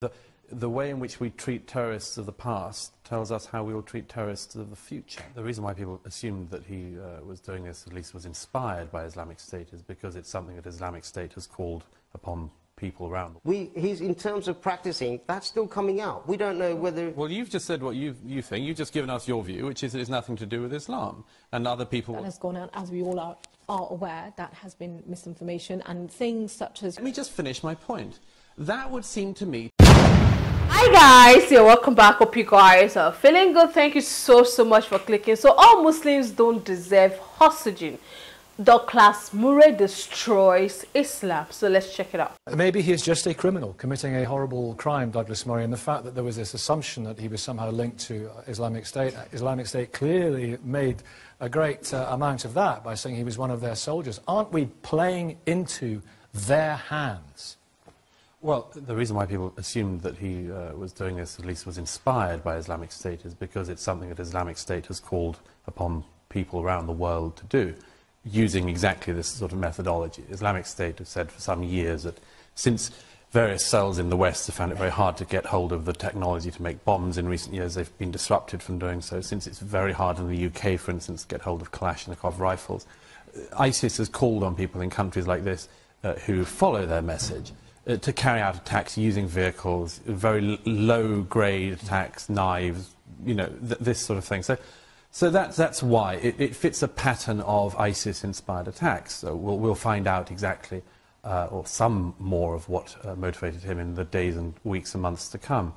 The, the way in which we treat terrorists of the past tells us how we will treat terrorists of the future. The reason why people assumed that he uh, was doing this, at least was inspired by Islamic State, is because it's something that Islamic State has called upon people around. We, he's, in terms of practicing, that's still coming out. We don't know whether... Well, you've just said what you, you think. You've just given us your view, which is it has nothing to do with Islam. And other people... That has gone out, as we all are, are aware, that has been misinformation. And things such as... Let me just finish my point. That would seem to me Hi guys, yeah, welcome back. Hope you guys are feeling good. Thank you so so much for clicking. So all Muslims don't deserve hostage. Douglas Murray destroys Islam. So let's check it out. Maybe he is just a criminal committing a horrible crime, Douglas Murray, and the fact that there was this assumption that he was somehow linked to Islamic State. Islamic State clearly made a great uh, amount of that by saying he was one of their soldiers. Aren't we playing into their hands? Well, the reason why people assumed that he uh, was doing this, at least was inspired by Islamic State, is because it's something that Islamic State has called upon people around the world to do, using exactly this sort of methodology. Islamic State has said for some years that since various cells in the West have found it very hard to get hold of the technology to make bombs in recent years, they've been disrupted from doing so. Since it's very hard in the UK, for instance, to get hold of Kalashnikov rifles, ISIS has called on people in countries like this uh, who follow their message uh, to carry out attacks using vehicles, very low-grade attacks, knives, you know, th this sort of thing. So, so that's, that's why. It, it fits a pattern of ISIS-inspired attacks. So we'll, we'll find out exactly, uh, or some more of what uh, motivated him in the days and weeks and months to come.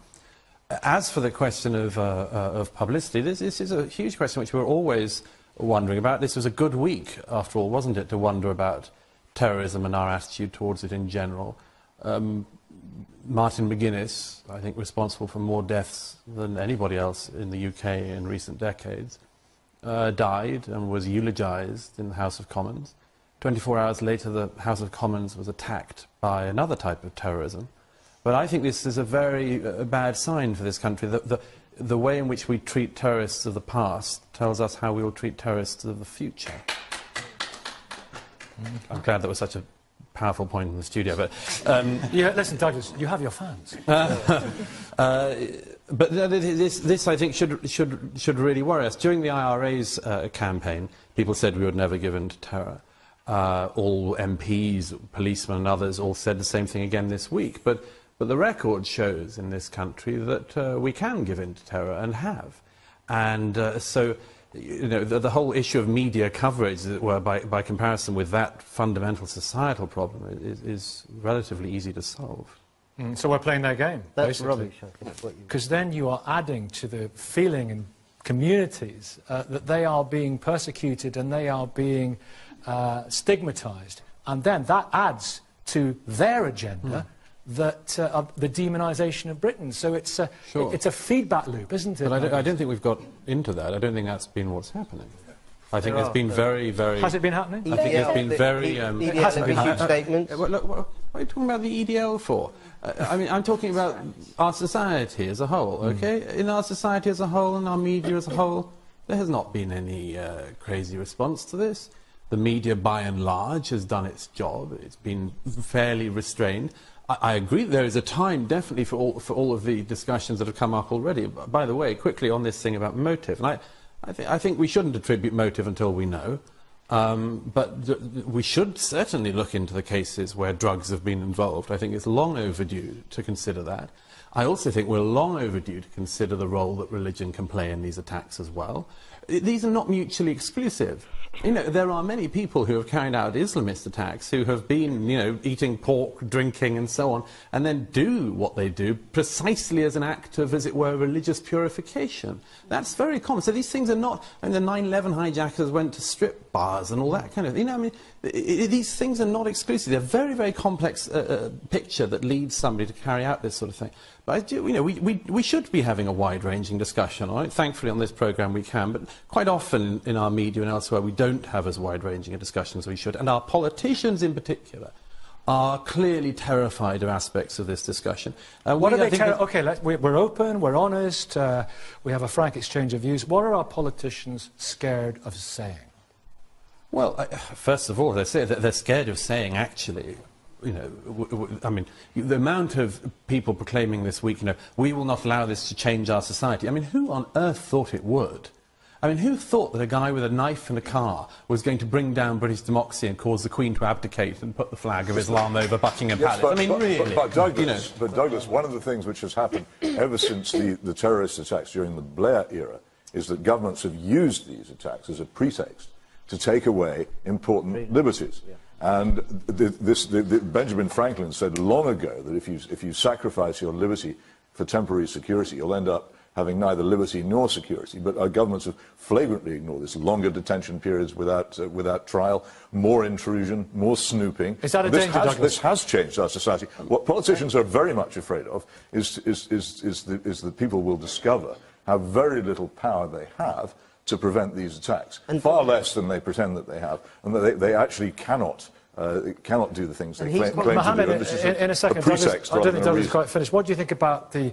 As for the question of, uh, uh, of publicity, this, this is a huge question which we're always wondering about. This was a good week, after all, wasn't it, to wonder about terrorism and our attitude towards it in general. Um, Martin McGuinness, I think responsible for more deaths than anybody else in the UK in recent decades, uh, died and was eulogized in the House of Commons. 24 hours later, the House of Commons was attacked by another type of terrorism. But I think this is a very uh, bad sign for this country. The, the, the way in which we treat terrorists of the past tells us how we will treat terrorists of the future. I'm glad that was such a powerful point in the studio, but... Um, yeah, listen, Douglas, you have your fans. uh, but this, this, I think, should, should, should really worry us. During the IRA's uh, campaign, people said we would never give in to terror. Uh, all MPs, policemen and others all said the same thing again this week. But, but the record shows in this country that uh, we can give in to terror and have. And uh, so you know, the, the, whole issue of media coverage, as it were, by, by comparison with that fundamental societal problem, is, is relatively easy to solve. Mm, so we're playing their game, That's basically. rubbish. Because then you are adding to the feeling in communities uh, that they are being persecuted and they are being uh, stigmatized. And then that adds to their agenda. Mm that uh, of the demonisation of Britain. So it's a, sure. it's a feedback loop, isn't it? But I don't, I don't, think we've got into that. I don't think that's been what's happening. I think there it's been very, very... Has it been happening? I think yeah, it's been very... Um, EDL has been huge statements. What, what, what, are you talking about the EDL for? Uh, I mean, I'm talking about our society as a whole, hmm. okay? Mm. In our society as a whole and our media as a whole, there has not been any uh, crazy response to this. The media, by and large, has done its job. It's been fairly restrained. I, agree there is a time definitely for all, for all of the discussions that have come up already. By the way, quickly on this thing about motive, and I, I, th I think we shouldn't attribute motive until we know. Um, but we should certainly look into the cases where drugs have been involved. I think it's long overdue to consider that. I also think we're long overdue to consider the role that religion can play in these attacks as well. These are not mutually exclusive. You know, there are many people who have carried out Islamist attacks who have been, you know, eating pork, drinking, and so on, and then do what they do precisely as an act of, as it were, religious purification. That's very common. So these things are not, I mean, the 9-11 hijackers went to strip bars and all that kind of, you know, I mean, these things are not exclusive. They're a very, very complex uh, uh, picture that leads somebody to carry out this sort of thing. But I do, you know, we, we, we should be having a wide-ranging discussion on it. Thankfully, on this programme we can, but quite often in our media and elsewhere we don't have as wide-ranging a discussion as we should. And our politicians in particular are clearly terrified of aspects of this discussion. Uh, what we, are they Okay, let, we, are open, we're honest, uh, we have a frank exchange of views. What are our politicians scared of saying? Well, uh, first of all, they say that they're scared of saying, actually, you know, w- w- I mean, the amount of people proclaiming this week, you know, we will not allow this to change our society. I mean, who on earth thought it would? I mean, who thought that a guy with a knife and a car was going to bring down British democracy and cause the Queen to abdicate and put the flag of Islam over Buckingham Yes, Palace? but, I mean, but, really? but, but Douglas, you know, but Douglas, one of the things which has happened ever since the, the terrorist attacks during the Blair era is that governments have used these attacks as a pretext to take away important liberties. And the, this, the, the, Benjamin Franklin said long ago that if you, if you sacrifice your liberty for temporary security, you'll end up having neither liberty nor security. But our governments have flagrantly ignored this. Longer detention periods without, uh, without trial, more intrusion, more snooping. Is that a this danger, has, Douglas? This has changed our society. What politicians are very much afraid of is, is, is, is, the, is that people will discover how very little power they have to prevent these attacks, and far less than they pretend that they have, and that they, they actually cannot. Uh, cannot do the things they And he's claim, got- claim to do. in, And this is in, in a second, a pretext I don't think than Douglas is quite finished. What do you think about the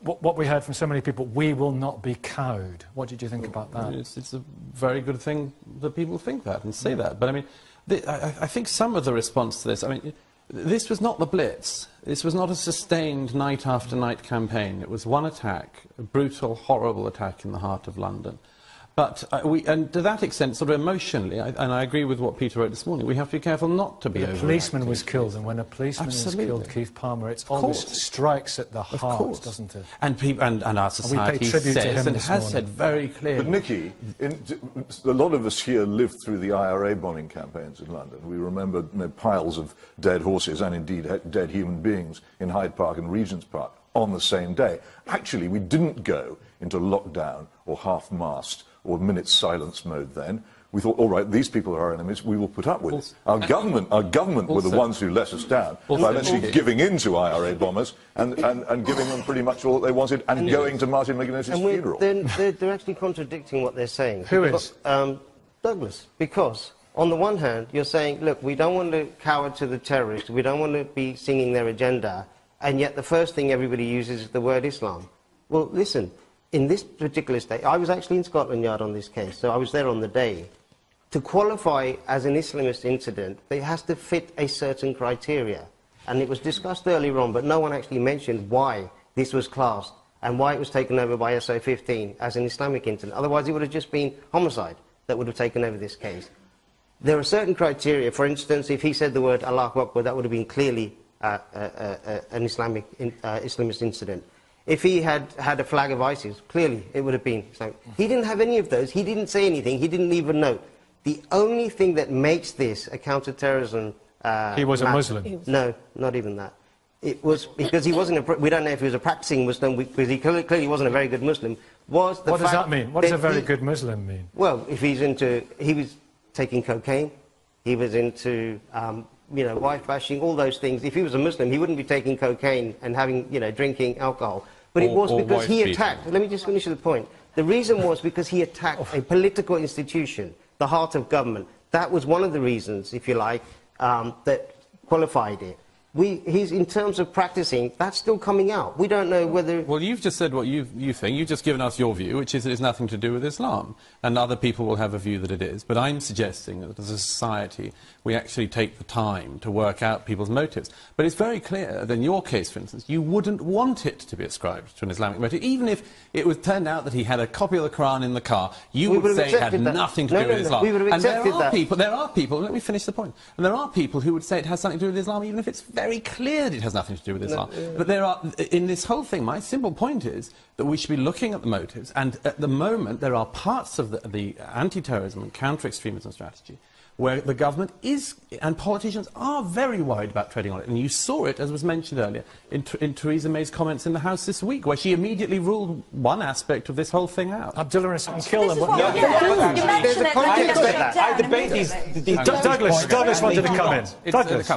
what, what we heard from so many people? We will not be cowed. What did you think about that? It's, it's a very good thing that people think that and say that. But I mean, the, I, I think some of the response to this, I mean, this was not the Blitz. This was not a sustained night after night campaign. It was one attack, a brutal, horrible attack in the heart of London. But uh, we, and to that extent, sort of emotionally, I, and I agree with what Peter wrote this morning, we have to be careful not to be a policeman was killed, and when a policeman Absolutely. is killed, Keith Palmer, it course. almost strikes at the Of heart, course. doesn't it? And, peop and, and our we pay society tribute to says him and this has morning. said very clearly. But Nicky, in, a lot of us here lived through the IRA bombing campaigns in London. We remember you know, piles of dead horses and indeed dead human beings in Hyde Park and Regent's Park on the same day. Actually, we didn't go into lockdown or half-mast or minute silence mode then. We thought, all right, these people are our enemies. We will put up with it. Our government, our government were the ones who let us down by Also- eventually giving in to IRA bombers and, and, and giving them pretty much all that they wanted and going to Martin McGuinness's funeral. they're, they're, they're actually contradicting what they're saying. Who Because, is? Um, Douglas. Because on the one hand, you're saying, look, we don't want to cower to the terrorists, we don't want to be singing their agenda, and yet the first thing everybody uses is the word Islam. Well, listen, in this particular state, I was actually in Scotland Yard on this case, so I was there on the day. To qualify as an Islamist incident, it has to fit a certain criteria. And it was discussed earlier on, but no one actually mentioned why this was classed and why it was taken over by SO15 as an Islamic incident. Otherwise, it would have just been homicide that would have taken over this case. There are certain criteria. For instance, if he said the word Allah Akbar, that would have been clearly uh, uh, uh, an Islamic in, uh, Islamist incident. If he had had a flag of ISIS, clearly it would have been Islamic. He didn't have any of those. He didn't say anything. He didn't leave a note. The only thing that makes this a counter-terrorism uh, He was a matter- Muslim. No, not even that. It was because he wasn't. A, we don't know if he was a practicing Muslim because he clearly, clearly wasn't a very good Muslim. Was the What does that mean? What does a very he- good Muslim mean? well, if he's into, he was taking cocaine, he was into, um, you know, wife bashing, all those things. If he was a Muslim, he wouldn't be taking cocaine and having, you know, drinking alcohol. But it was because he attacked. Let me just finish the point. The reason was because he attacked a political institution, the heart of government. That was one of the reasons, if you like, um, that qualified it. We, he's, in terms of practicing, that's still coming out. We don't know whether. Well, you've just said what you, you think. You've just given us your view, which is it has nothing to do with Islam. And other people will have a view that it is. But I'm suggesting that as a society, we actually take the time to work out people's motives. But it's very clear that in your case, for instance, you wouldn't want it to be ascribed to an Islamic motive. Even if it was turned out that he had a copy of the Quran in the car, you We would would say it had that. nothing to No, do no, with no, Islam. we would have and there are that. people, there are people, let me finish the point. And there are people who would say it has something to do with Islam, even if it's very clear that it has nothing to do with Islam. But there are, in this whole thing, my simple point is that we should be looking at the motives. And at the moment, there are parts of the, the anti-terrorism and counter-extremism strategy where the government is, and politicians are very worried about treading on it. And you saw it, as was mentioned earlier, in, in Theresa May's comments in the House this week, where she immediately ruled one aspect of this whole thing out. Abdullah and kill them. This is What- what No, we no, do. no, You mentioned There's a it, context then to you that. I debate these. immediately. these Douglas, Douglas wanted to come in. It's, uh, Douglas.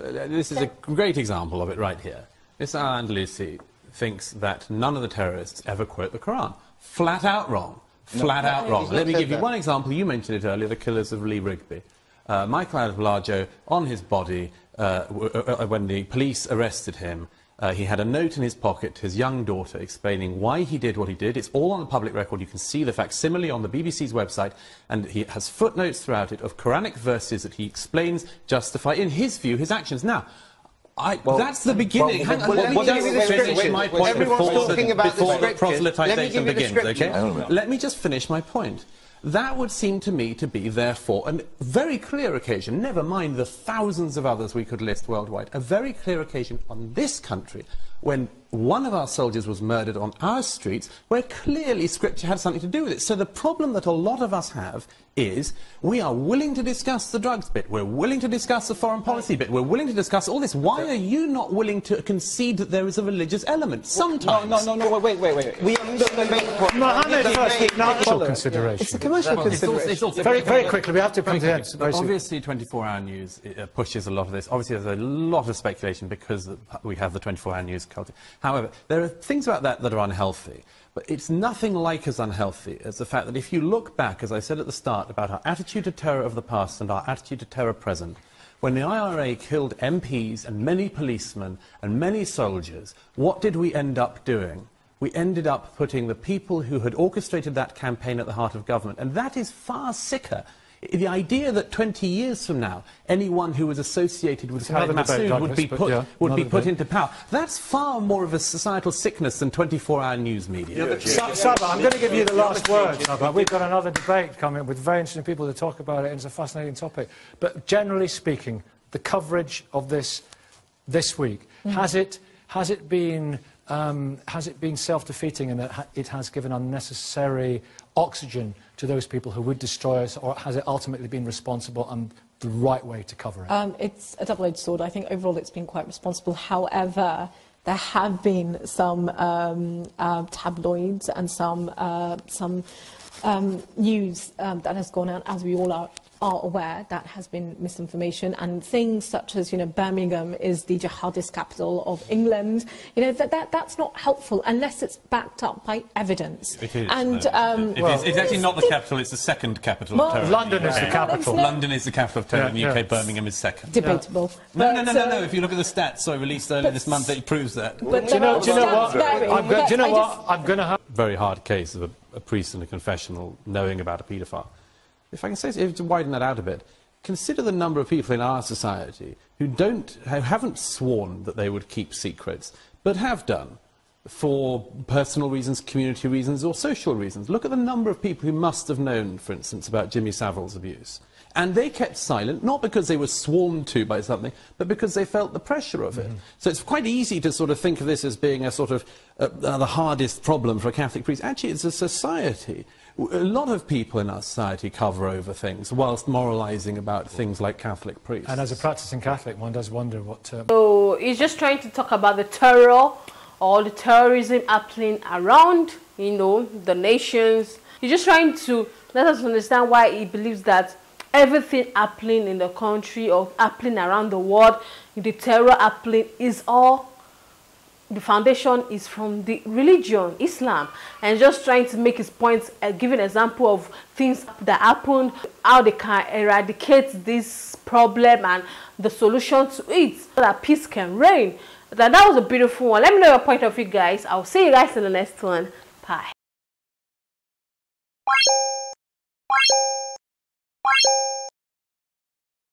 This is a great example of it right here. Miss Andalusi thinks that none of the terrorists ever quote the Quran. Flat out wrong. Flat out wrong. Let me give you that. one example. You mentioned it earlier, the killers of Lee Rigby. Uh, Michael Adebolajo, on his body, uh, uh, uh, when the police arrested him, Uh, he had a note in his pocket to his young daughter explaining why he did what he did. It's all on the public record. You can see the facsimile on the BBC's website, and he has footnotes throughout it of Quranic verses that he explains justify, in his view, his actions. Now, I, Well, that's the beginning. well, Hang on, well, let let me just give you the finish my point Everyone's before, talking the, about the before the scriptures. Let me proselytization the begins, okay? Hang on a minute. Let me just finish my point. That would seem to me to be, therefore, a very clear occasion, never mind the thousands of others we could list worldwide, a very clear occasion on this country when one of our soldiers was murdered on our streets, where clearly Scripture had something to do with it. So the problem that a lot of us have is we are willing to discuss the drugs bit, we're willing to discuss the foreign policy bit, we're willing to discuss all this. Why are you not willing to concede that there is a religious element? Sometimes. No, no, no, no, wait, wait, wait, wait. We understand the main point. Mohammed The first, main- commercial consideration. It's a commercial Well, it's also- consideration. it's also- Very, very quickly, we have to come to the end. But obviously, 24-hour news uh, pushes a lot of this. Obviously, there's a lot of speculation because we have the 24-hour news culture. However, there are things about that that are unhealthy. But it's nothing like as unhealthy as the fact that if you look back, as I said at the start, about our attitude to terror of the past and our attitude to terror present, when the IRA killed MPs and many policemen and many soldiers, what did we end up doing? we ended up putting the people who had orchestrated that campaign at the heart of government. And that is far sicker. The idea that 20 years from now, anyone who was associated with Khalid another debate, would be put, yeah, would be put into power, that's far more of a societal sickness than 24-hour news media. Sa- Saba, I'm going to give you the last word, Saba. We've got another debate coming with very interesting people to talk about it, it's a fascinating topic. But generally speaking, the coverage of this this week, mm. has, it, has it been, um, has it been self-defeating and it, ha- it has given unnecessary oxygen to those people who would destroy us, or has it ultimately been responsible and the right way to cover it? Um, it's a double-edged sword. I think overall it's been quite responsible. However, there have been some um, uh, tabloids and some uh, some um, news um, that has gone out, as we all are, are aware, that has been misinformation. And things such as, you know, Birmingham is the jihadist capital of England. You know, that, that that's not helpful unless it's backed up by evidence. It is. And no. um, It is- it's actually not the capital, it's the second capital Well, of terror. London is the UK. capital. London is the capital of terror in the UK, yeah. Birmingham is second. debatable. No, no, But, no, no, uh, no. If you look at the stats, I released earlier this month, it proves that. But do you know, do you know what? I'm go- do you know I what? just- I'm going to have... very hard case of a, a priest in a confessional knowing about a paedophile. If I can say, to widen that out a bit, consider the number of people in our society who don't, who haven't sworn that they would keep secrets, but have done for personal reasons, community reasons, or social reasons. Look at the number of people who must have known, for instance, about Jimmy Savile's abuse. And they kept silent, not because they were sworn to by something, but because they felt the pressure of it. So it's quite easy to sort of think of this as being a sort of uh, uh, the hardest problem for a Catholic priest. Actually, it's a society. A lot of people in our society cover over things whilst moralising about things like Catholic priests. And as a practicing Catholic, one does wonder what... Uh, So he's just trying to talk about the terror or the terrorism happening around, you know, the nations. He's just trying to let us understand why he believes that everything happening in the country or happening around the world, the terror happening is all the foundation is from the religion, Islam, and just trying to make his points, uh, give an example of things that happened, how they can eradicate this problem and the solution to it, so that peace can reign. That, that was a beautiful one. Let me know your point of view, guys. I'll see you guys in the next one. Bye.